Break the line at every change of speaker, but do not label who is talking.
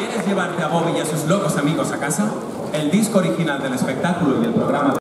Quieres llevarte a Bobby y a sus locos amigos a casa? El disco original del espectáculo y el programa